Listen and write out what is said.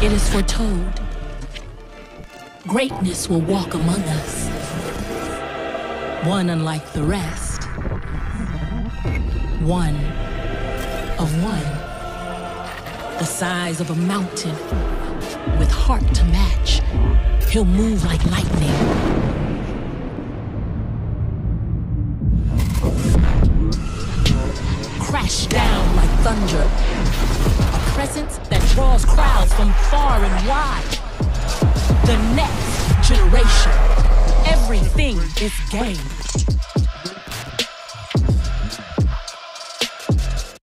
It is foretold. Greatness will walk among us. One unlike the rest. One of one. The size of a mountain with heart to match. He'll move like lightning. Crash down like thunder. A presence that draws crowds from far and wide. The next generation. Everything is game.